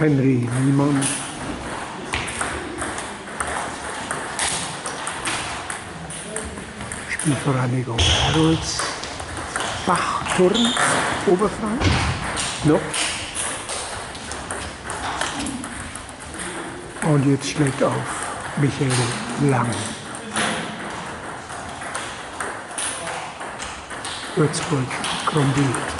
Henry Niemann. Spielvereinigung Herolds, Bachturm, Oberfrank, noch. Und jetzt schlägt auf Michael Lang. Würzburg, Krombiel.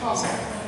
好。